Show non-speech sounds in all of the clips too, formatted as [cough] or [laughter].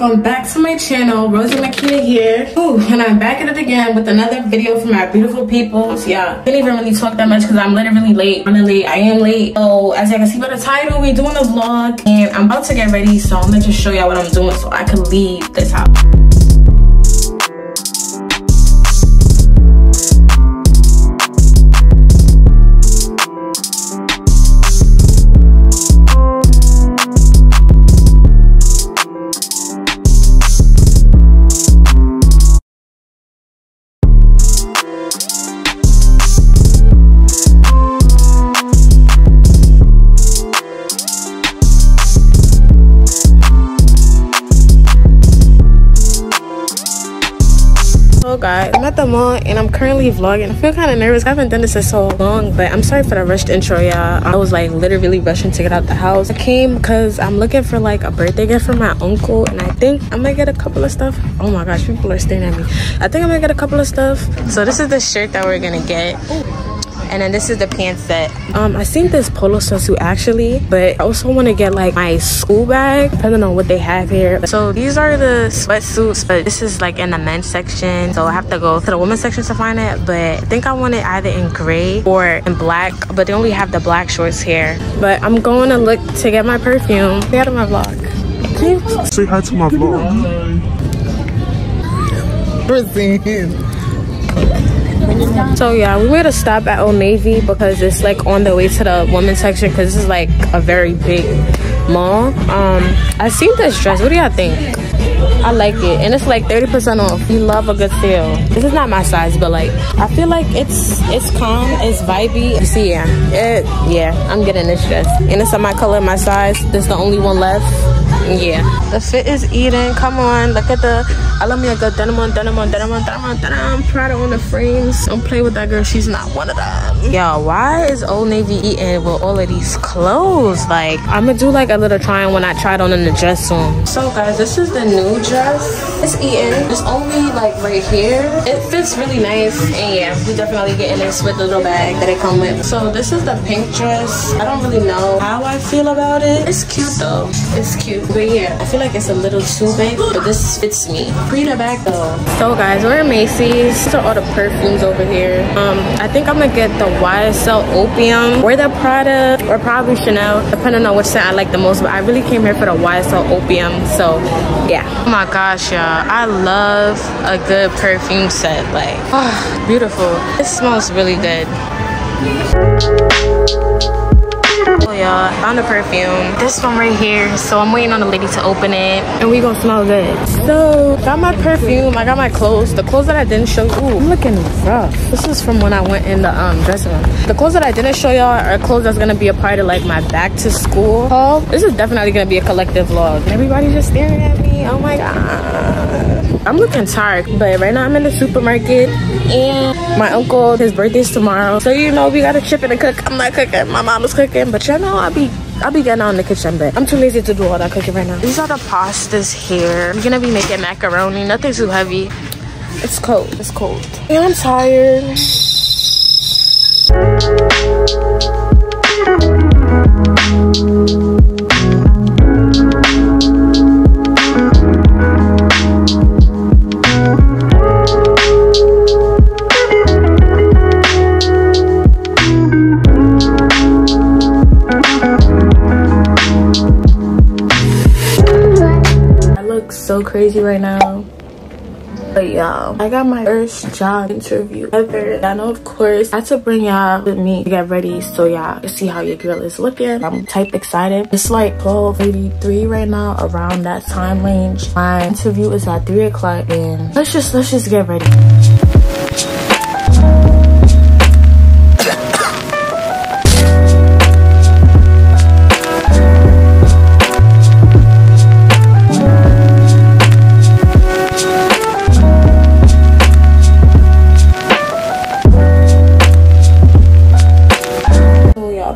welcome back to my channel rosie Makena here. Ooh, and i'm back at it again with another video for my beautiful people. So, yeah didn't even really talk that much because i'm literally late. I'm late i am late. So as you can see by the title we're doing a vlog and i'm about to get ready so i'm gonna just show y'all what i'm doing so i can leave this house and i'm currently vlogging. I feel kind of nervous. I haven't done this in so long but i'm sorry for the rushed intro y'all. I was like literally rushing to get out the house. I came because i'm looking for like a birthday gift for my uncle and i think i'm gonna get a couple of stuff. Oh my gosh people are staring at me. I think i'm gonna get a couple of stuff. So this is the shirt that we're gonna get. Ooh and then this is the pants set um i seen this polo swimsuit actually but i also want to get like my school bag depending on what they have here. So these are the sweatsuits but this is like in the men's section so i have to go to the women's section to find it but i think i want it either in gray or in black but they only have the black shorts here. But i'm going to look to get my perfume. Get out of my vlog. Say hi to my vlog. Christine. So yeah, we made a stop at Old Navy because it's like on the way to the women's section because this is like a very big mall. Um, I seen this dress. What do y'all think? I like it, and it's like 30% off. We love a good sale. This is not my size, but like I feel like it's it's calm, it's vibey. You see, yeah, it, yeah, I'm getting this dress, and it's on my color, my size. This is the only one left. Yeah. The fit is eating. Come on. Look at the i love me a good denim on denim on denim on denim on denim prada on the frames. Don't play with that girl. She's not one of them. Yo why is old navy eating with all of these clothes? Like i'm gonna do like a little try on when i tried on in the dress room. So guys this is the new dress. It's eating. It's only like right here. It fits really nice and yeah we definitely getting this with the little bag that it come with. So this is the pink dress. I don't really know how i feel about it. It's cute though. It's cute. But yeah i feel like it's a little too big but this fits me. It back though. So guys we're at macy's. These are all the perfumes over here. Um i think i'm gonna get the ysl opium or the prada or probably chanel depending on which scent i like the most but i really came here for the ysl opium so yeah. Oh my gosh y'all. I love a good perfume set like oh, [sighs] beautiful. It smells really good y'all, found a perfume. This one right here. So I'm waiting on the lady to open it. And we gonna smell good. So got my perfume, I got my clothes. The clothes that I didn't show you, ooh, I'm looking rough. This is from when I went in the um dressing room. The clothes that I didn't show y'all are clothes that's gonna be a part of like my back to school haul. This is definitely gonna be a collective vlog. Everybody's just staring at me. Oh my god. I'm looking tired, but right now I'm in the supermarket and my uncle, his birthday's tomorrow. So you know we gotta chip in and cook. I'm not cooking, my mom is cooking, but y'all know I'll be I'll be getting out on the kitchen, but I'm too lazy to do all that cooking right now. These are the pastas here. We're gonna be making macaroni, nothing too heavy. It's cold, it's cold. And I'm tired. Crazy right now. But y'all i got my first job interview ever. I know of course i had to bring y'all with me to get ready so y'all see how your girl is looking. I'm type excited. It's like 12:83 right now around that time range. My interview is at three o'clock and let's just let's just get ready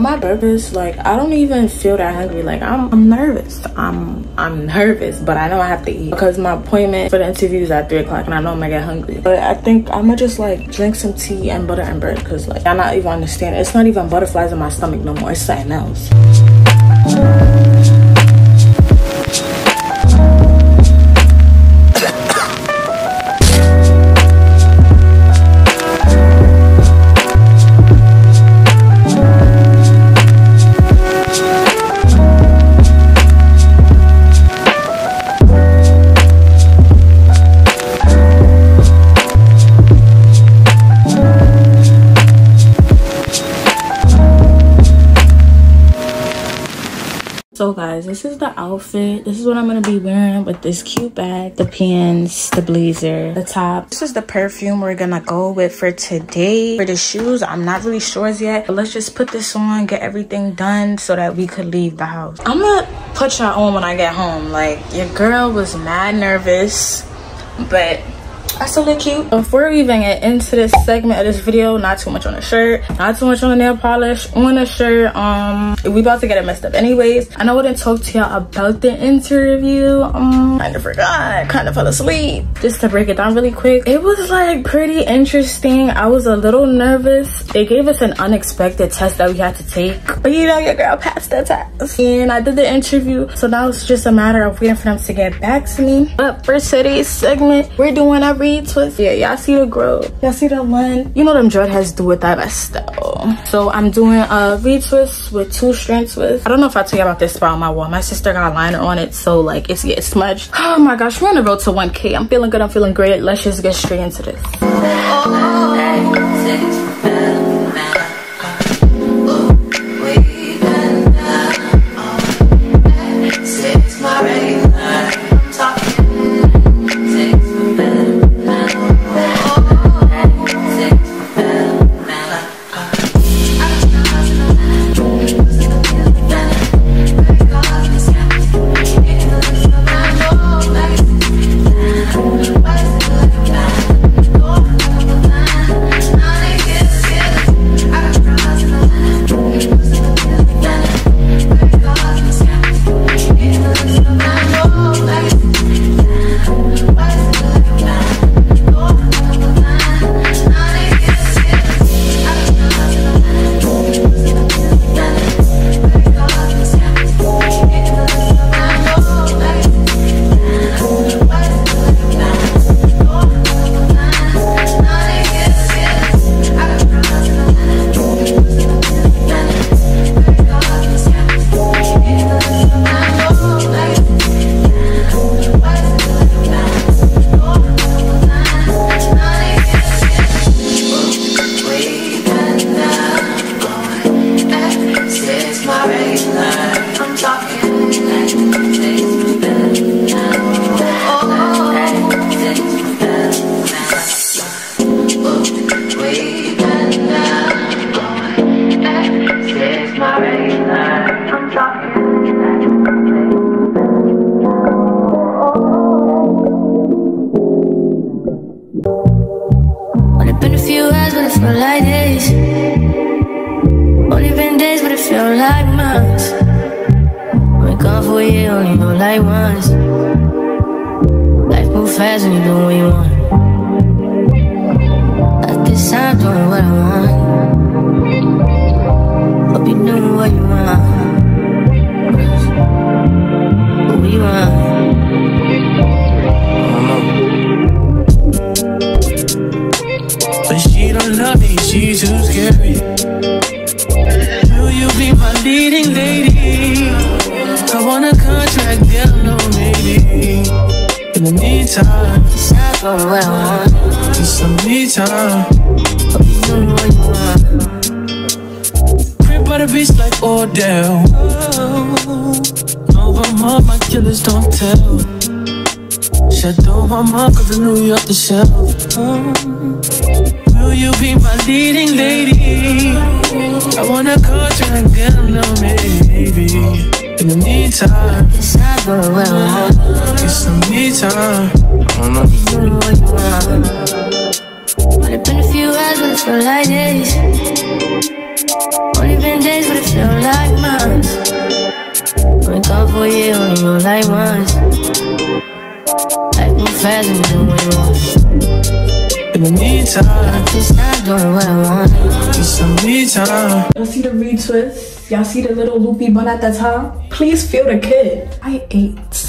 nervous like i don't even feel that hungry. Like i'm, I'm nervous. I'm i'm nervous but i know i have to eat. Because my appointment for the interview is at three o'clock and i know i'm gonna get hungry. But i think i'm gonna just like drink some tea and butter and bread because like i'm not even understand. It's not even butterflies in my stomach no more. It's something else So guys, this is the outfit. This is what I'm gonna be wearing with this cute bag, the pants, the blazer, the top. This is the perfume we're gonna go with for today. For the shoes, I'm not really sure as yet, but let's just put this on, get everything done so that we could leave the house. I'm gonna put y'all on when I get home. Like, your girl was mad nervous, but I still look cute. Before we even get into this segment of this video, not too much on the shirt, not too much on the nail polish, on the shirt, um, we about to get it messed up anyways. I know I didn't talk to y'all about the interview. Um, kind of forgot, kind of fell asleep. Just to break it down really quick, it was like pretty interesting. I was a little nervous. They gave us an unexpected test that we had to take, but you know, your girl passed the test. And I did the interview, so now it's just a matter of waiting for them to get back to me. But for today's segment, we're doing retwist. Yeah, y'all see the growth. Y'all see the one. You know them dreadheads do it that best though. So I'm doing a retwist with two strand twists. I don't know if I tell you about this spot on my wall. My sister got a liner on it, so like it's getting smudged. [gasps] Oh my gosh, we're on the road to 1K. I'm feeling good. I'm feeling great. Let's just get straight into this. Oh, feel like days. Only been days, but it feels like months. Been gone for a year, only know like once. Life moves fast and you do what you want. The beach like Odell. Oh, over my, my killers don't tell. Shut over my cause I knew you off the shelf. will you be my leading lady? I wanna call you and get to know maybe. In the meantime, I. Get some me time. I. Only been a few hours, but it feel like days. Only been days, but it feel like months. Only gone for a year, only know like once fast and do what you want. In the meantime, just not doing what I want. Just some me time. Y'all see the retwist? Y'all see the little loopy bun at the top? Please feel the kid. I ate.